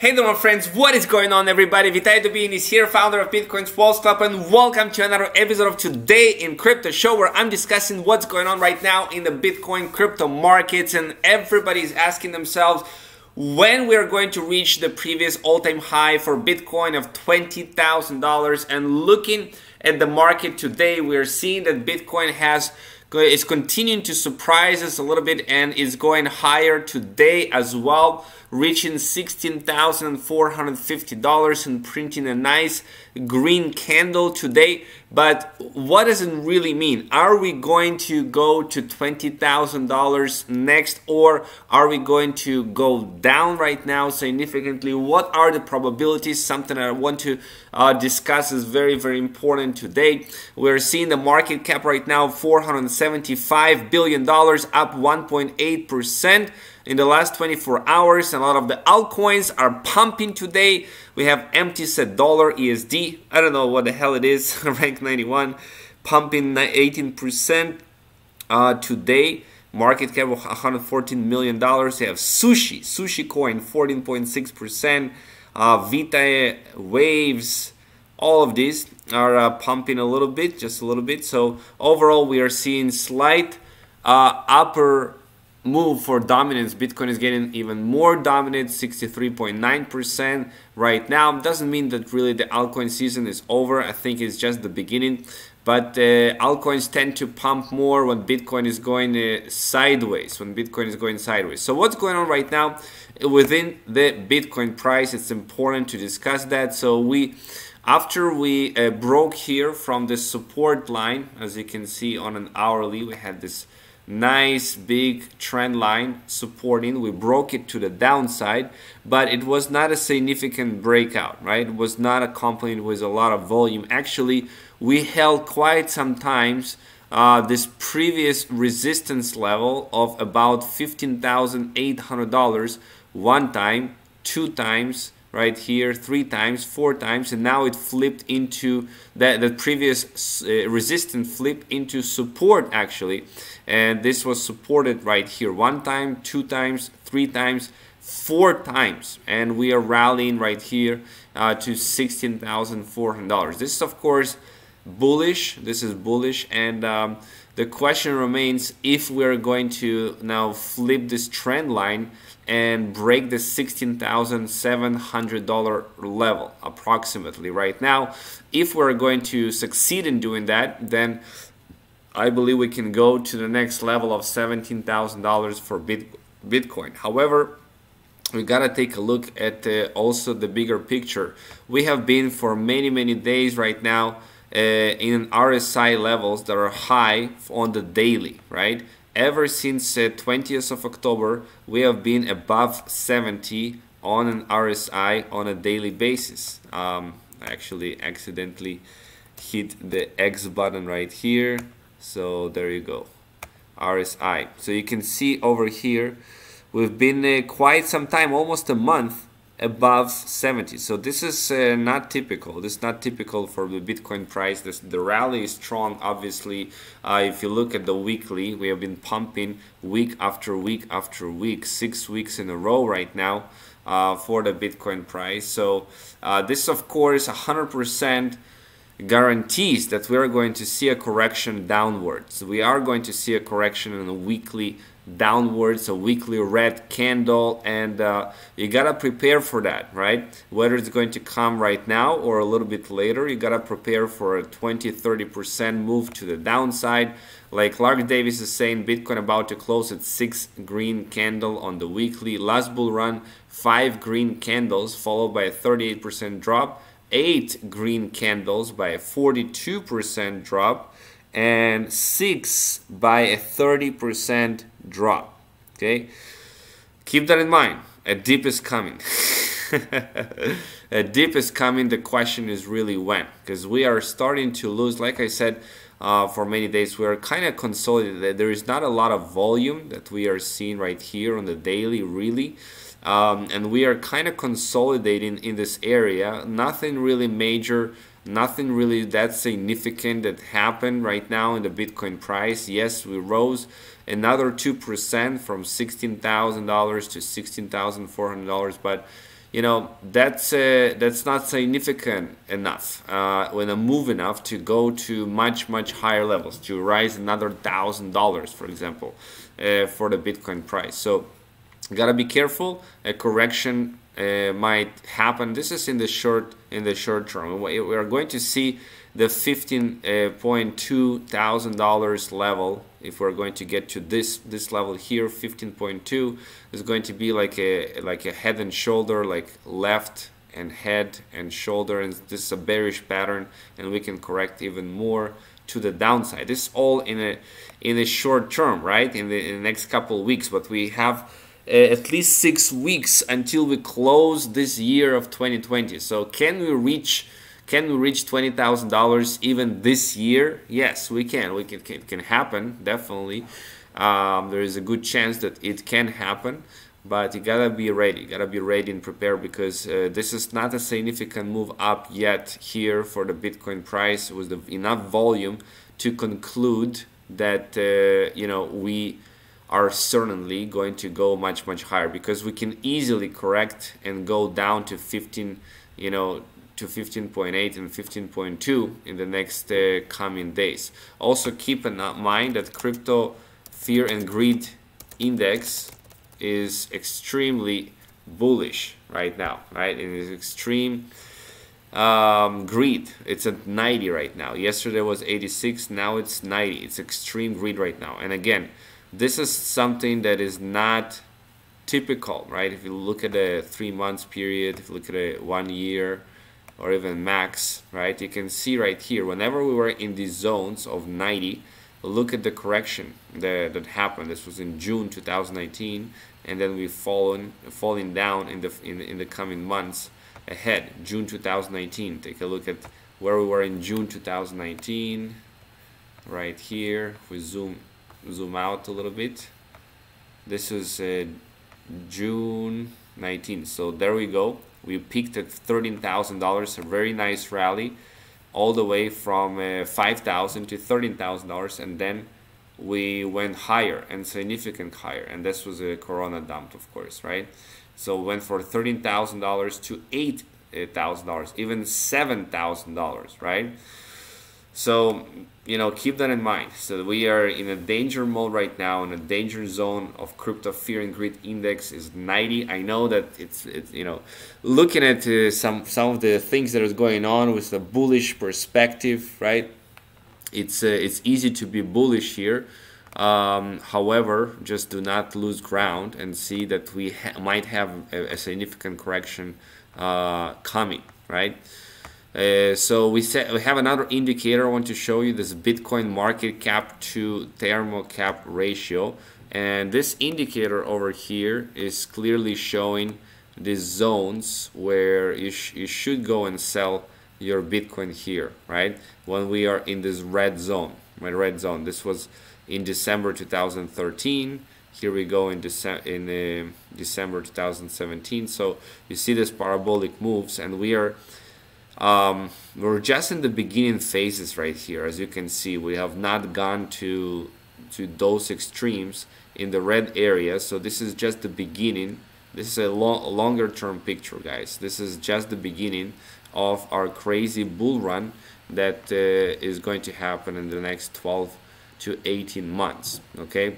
Hey there my friends, what is going on everybody? Vitaliy Dubinin is here, founder of Bitcoin's Wealth Club and welcome to another episode of Today in Crypto Show where I'm discussing what's going on right now in the Bitcoin crypto markets and everybody's asking themselves when we're going to reach the previous all-time high for Bitcoin of $20,000 and looking at the market today, we're seeing that Bitcoin has is continuing to surprise us a little bit and is going higher today as well reaching $16,450 and printing a nice green candle today. But what does it really mean? Are we going to go to $20,000 next or are we going to go down right now significantly? What are the probabilities? Something I want to uh, discuss is very, very important today. We're seeing the market cap right now $475 billion, up 1.8% in the last 24 hours. A lot of the altcoins are pumping today. We have empty set dollar ESD. I don't know what the hell it is. Rank 91 pumping 18% uh, today. Market cap of 114 million dollars. They have sushi, sushi coin 14.6%. Uh, Vita waves, all of these are uh, pumping a little bit, just a little bit. So overall, we are seeing slight uh, upper move for dominance. Bitcoin is getting even more dominant, 63.9% right now. Doesn't mean that really the altcoin season is over. I think it's just the beginning. But uh, altcoins tend to pump more when Bitcoin is going uh, sideways, when Bitcoin is going sideways. So what's going on right now within the Bitcoin price? It's important to discuss that. So we after we uh, broke here from the support line, as you can see on an hourly, we had this nice big trend line supporting. We broke it to the downside but it was not a significant breakout right? It was not accompanied with a lot of volume. Actually we held quite some times uh, this previous resistance level of about $15,800 one time two times right here three times four times and now it flipped into that the previous uh, resistance flipped into support actually. And this was supported right here. One time two times three times four times. And we are rallying right here uh, to $16,400 this is of course bullish. This is bullish. And um, the question remains if we're going to now flip this trend line and break the $16,700 level approximately right now. If we're going to succeed in doing that, then I believe we can go to the next level of $17,000 for Bitcoin. However, we gotta take a look at uh, also the bigger picture. We have been for many, many days right now uh, in RSI levels that are high on the daily, right? Ever since uh, 20th of October, we have been above 70 on an RSI on a daily basis. Um, I actually accidentally hit the X button right here. So there you go, RSI. So you can see over here, we've been uh, quite some time, almost a month, above 70 so this is uh, not typical. This is not typical for the bitcoin price. This, the rally is strong obviously. Uh, if you look at the weekly we have been pumping week after week after week six weeks in a row right now uh, for the bitcoin price. So uh, this of course 100% guarantees that we are going to see a correction downwards. We are going to see a correction on a weekly downwards a weekly red candle and uh, you gotta prepare for that right? Whether it's going to come right now or a little bit later. You gotta prepare for a 20 30 percent move to the downside. Like Lark Davis is saying Bitcoin about to close at six green candle on the weekly. Last bull run five green candles followed by a 38 percent drop. Eight green candles by a 42 percent drop and 6 by a 30% drop. Okay, keep that in mind. A dip is coming. a dip is coming. The question is really when, because we are starting to lose. Like I said, uh, for many days, we are kind of consolidated. There is not a lot of volume that we are seeing right here on the daily, really. Um, and we are kind of consolidating in this area. Nothing really major nothing really that significant that happened right now in the Bitcoin price. Yes, we rose another 2% from $16,000 to $16,400, but you know that's uh, that's not significant enough uh, when a move enough to go to much much higher levels to rise another thousand dollars for example uh, for the bitcoin price so gotta be careful a correction uh, might happen. This is in the short in the short term. We are going to see the $15.2 thousand level. If we're going to get to this this level here 15.2 is going to be like a like a head and shoulder like left and head and shoulder. And this is a bearish pattern and we can correct even more to the downside. This is all in a in a short term right? In the, in the next couple weeks. But we have uh, at least six weeks until we close this year of 2020 so can we reach can we reach twenty thousand dollars even this year? Yes, we can. We can. It can happen definitely. Um, there is a good chance that it can happen, but you gotta be ready. You gotta be ready and prepared because uh, this is not a significant move up yet here for the Bitcoin price with the, enough volume to conclude that uh, you know we are certainly going to go much much higher because we can easily correct and go down to 15 you know to 15.8 and 15.2 in the next uh, coming days. Also keep in mind that crypto fear and greed index is extremely bullish right now, right? It is extreme um, greed. It's at 90 right now. Yesterday was 86, now it's 90. It's extreme greed right now. And again, this is something that is not typical, right? If you look at a three months period, if you look at a one year, or even max, right? You can see right here, whenever we were in these zones of 90, look at the correction that, that happened. This was in June 2019, and then we've fallen falling down in the in, in the coming months ahead. June 2019. Take a look at where we were in June 2019. Right here, if we zoom zoom out a little bit. This is uh, June 19. So there we go we peaked at $13,000, a very nice rally, all the way from uh, 5,000 to $13,000, and then we went higher and significant higher, and this was a Corona dump, of course, right? So went for $13,000 to $8,000, even $7,000, right? So, you know, keep that in mind. So we are in a danger mode right now, in a danger zone of crypto fear and greed index is 90. I know that it's, it's you know, looking at uh, some some of the things that is going on with a bullish perspective, right? It's uh, it's easy to be bullish here. Um, however, just do not lose ground and see that we ha might have a, a significant correction uh, coming, right? Uh, so we set, we have another indicator. I want to show you this Bitcoin market cap to thermocap ratio. And this indicator over here is clearly showing these zones where you, sh you should go and sell your Bitcoin here right? When we are in this red zone my red zone. This was in December 2013 here we go in, Dece in uh, December 2017 so you see this parabolic moves and we are um, we're just in the beginning phases right here. As you can see, we have not gone to to those extremes in the red area. So this is just the beginning. This is a, lo longer term picture, guys. This is just the beginning of our crazy bull run that uh, is going to happen in the next 12 to 18 months. Okay.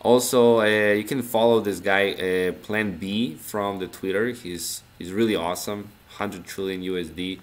Also, uh, you can follow this guy, uh, Plan B, from the Twitter. He's he's really awesome 100 trillion USD.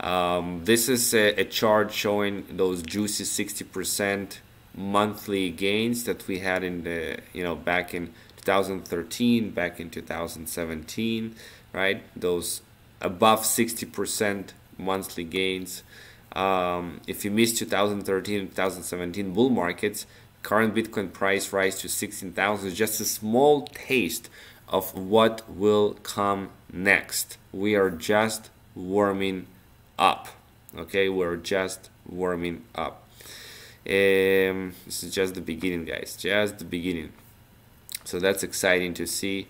Um, this is a, a, chart showing those juicy 60% monthly gains that we had in the, you know, back in 2013, back in 2017, right? Those above 60% monthly gains. Um, if you missed 2013 2017 bull markets, current Bitcoin price rise to 16,000 is just a small taste of what will come next. We are just warming up. Okay, we're just warming up. Um, this is just the beginning, guys. Just the beginning. So that's exciting to see.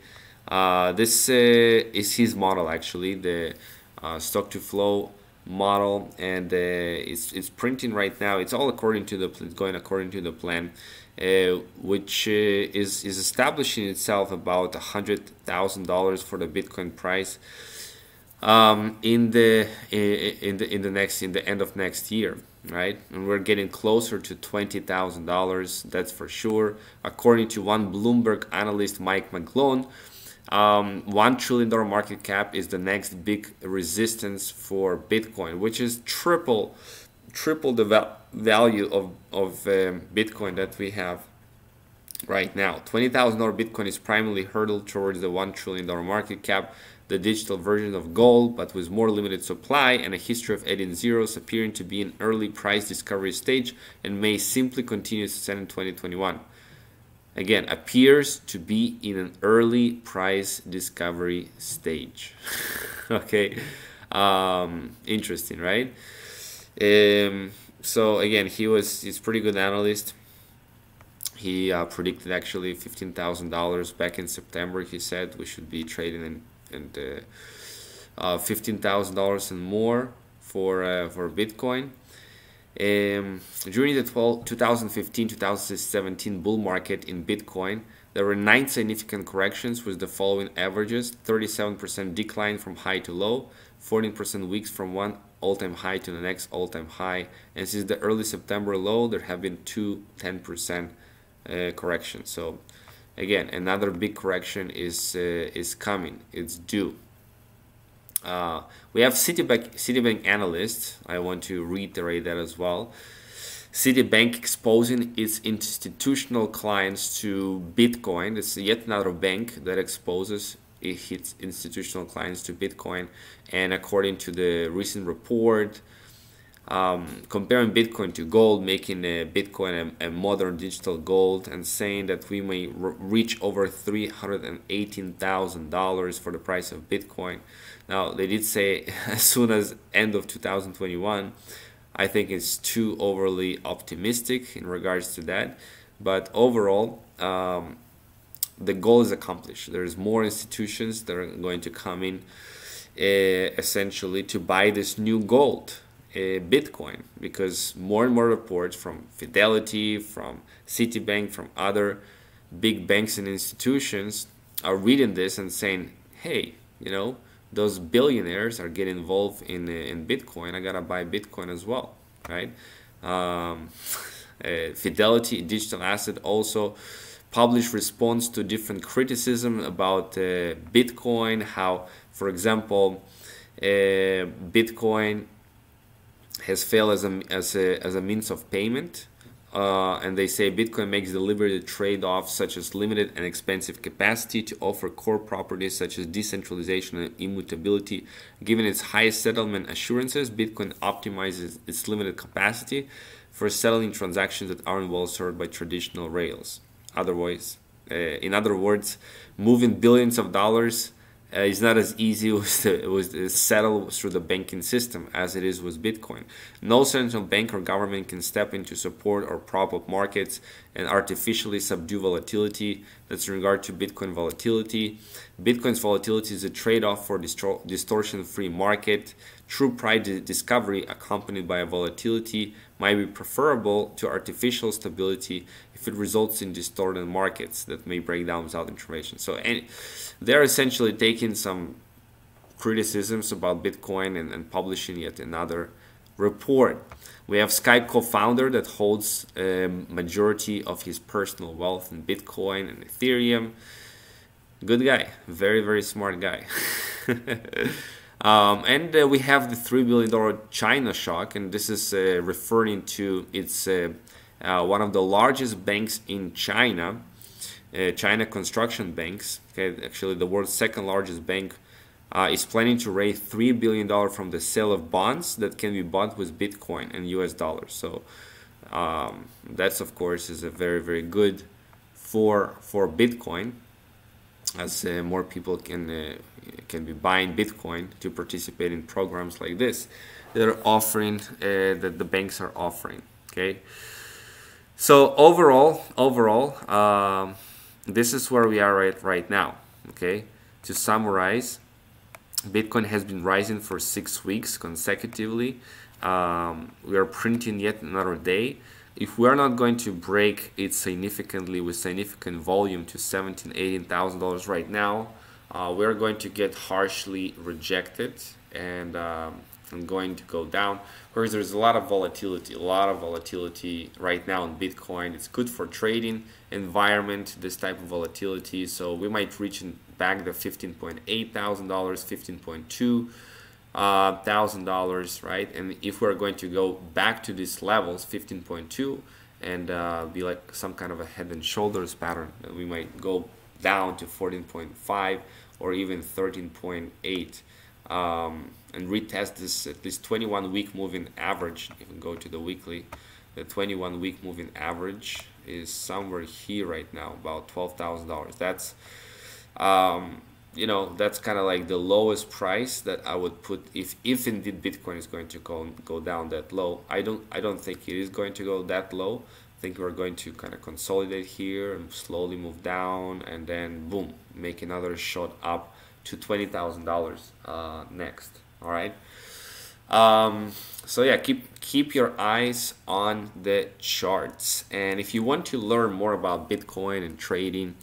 Uh, this uh, is his model actually, the uh, stock to flow model and uh, it's, it's printing right now. It's all according to the it's going according to the plan uh, which uh, is is establishing itself about a hundred thousand dollars for the Bitcoin price um, in the in the in the next in the end of next year right? And we're getting closer to twenty thousand dollars that's for sure. According to one Bloomberg analyst Mike McGlone um, one trillion dollar market cap is the next big resistance for Bitcoin, which is triple, triple the val value of of um, Bitcoin that we have right now. Twenty thousand dollar Bitcoin is primarily hurdled towards the one trillion dollar market cap, the digital version of gold, but with more limited supply and a history of adding zeros, appearing to be in early price discovery stage and may simply continue to send in 2021 again appears to be in an early price discovery stage. Okay um, interesting right? Um, so again he was he's pretty good analyst. He uh, predicted actually $15,000 back in September he said we should be trading in, in the, uh, $15,000 and more for uh, for Bitcoin um, during the 2015-2017 bull market in Bitcoin, there were nine significant corrections with the following averages: 37% decline from high to low, 14% weeks from one all-time high to the next all-time high, and since the early September low, there have been two 10% uh, corrections. So, again, another big correction is uh, is coming. It's due. Uh, we have Citibank, Citibank analysts. I want to reiterate that as well. Citibank exposing its institutional clients to Bitcoin. It's yet another bank that exposes its institutional clients to Bitcoin. And according to the recent report, um, comparing Bitcoin to gold, making Bitcoin a, a, modern digital gold, and saying that we may reach over $318,000 for the price of Bitcoin. Now, they did say as soon as end of 2021. I think it's too overly optimistic in regards to that. But overall, um, the goal is accomplished. There's more institutions that are going to come in uh, essentially to buy this new gold Bitcoin because more and more reports from Fidelity, from Citibank, from other big banks and institutions are reading this and saying, hey, you know, those billionaires are getting involved in, uh, in Bitcoin. I gotta buy Bitcoin as well, right? Um, uh, Fidelity Digital Asset also published response to different criticism about uh, Bitcoin, how, for example, uh, Bitcoin has failed as a, as a, as a means of payment. Uh, and they say Bitcoin makes deliberate trade-offs such as limited and expensive capacity to offer core properties such as decentralization and immutability. Given its high settlement assurances, Bitcoin optimizes its limited capacity for settling transactions that aren't well served by traditional rails. Otherwise, uh, in other words, moving billions of dollars uh, it's not as easy with the settle through the banking system as it is with Bitcoin. No central bank or government can step in to support or prop up markets and artificially subdue volatility. That's in regard to Bitcoin volatility. Bitcoin's volatility is a trade-off for distortion-free market. True price discovery accompanied by a volatility might be preferable to artificial stability if it results in distorted markets that may break down without information. So any, they're essentially taking some criticisms about Bitcoin and, and publishing yet another report. We have Skype co-founder that holds a majority of his personal wealth in Bitcoin and Ethereum. Good guy, very very smart guy. um, and uh, we have the three billion dollar China shock, and this is uh, referring to it's uh, uh one of the largest banks in China uh, China Construction Banks, okay, actually the world's second largest bank, uh, is planning to raise three billion dollars from the sale of bonds that can be bought with Bitcoin and U.S. dollars. So um, that's of course is a very very good for for Bitcoin, as more people can can be buying Bitcoin to participate in programs like this that are offering uh, that the banks are offering. Okay. So overall, overall. Um, this is where we are right, right now okay to summarize Bitcoin has been rising for six weeks consecutively. Um, we are printing yet another day. If we are not going to break it significantly with significant volume to seventeen, eighteen thousand dollars right now, uh, we are going to get harshly rejected and um, and going to go down. Whereas there's a lot of volatility a lot of volatility right now in bitcoin. It's good for trading environment this type of volatility. So we might reach back the 15.8 thousand dollars 15.2 uh, thousand dollars right? And if we're going to go back to these levels 15.2 and uh, be like some kind of a head and shoulders pattern we might go down to 14.5 or even 13.8 um, and retest this at least 21 week moving average even go to the weekly. The 21 week moving average is somewhere here right now about $12,000 that's um, you know that's kind of like the lowest price that I would put if if indeed Bitcoin is going to go go down that low. I don't I don't think it is going to go that low I think we're going to kind of consolidate here and slowly move down and then boom make another shot up to $20,000 uh, next all right? Um, so yeah keep keep your eyes on the charts. And if you want to learn more about Bitcoin and trading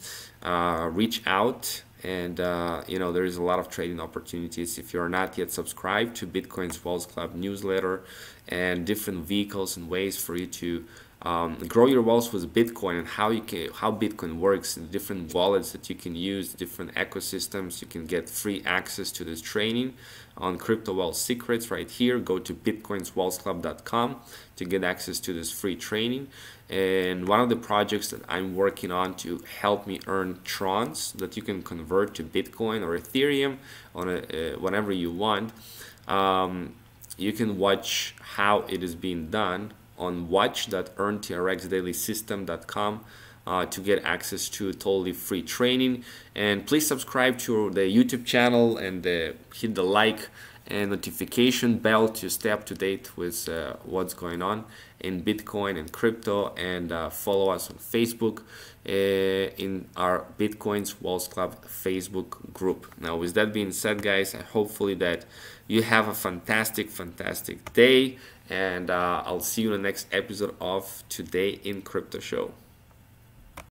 uh, reach out. And uh, you know there's a lot of trading opportunities. If you're not yet subscribed to Bitcoin's Wealth Club newsletter and different vehicles and ways for you to um, grow your wealth with Bitcoin and how you can how Bitcoin works and different wallets that you can use, different ecosystems. You can get free access to this training on Crypto Wealth Secrets right here. Go to bitcoinswealthclub.com to get access to this free training. And one of the projects that I'm working on to help me earn trons that you can convert to Bitcoin or Ethereum on a, uh, whenever you want. Um, you can watch how it is being done on watch.earntrxdailysystem.com uh, to get access to totally free training. And please subscribe to the YouTube channel and uh, hit the like and notification bell to stay up to date with uh, what's going on in Bitcoin and crypto and uh, follow us on Facebook uh, in our Bitcoins Wealth Club Facebook group. Now with that being said guys, I hopefully that you have a fantastic fantastic day and uh, I'll see you in the next episode of Today in Crypto Show.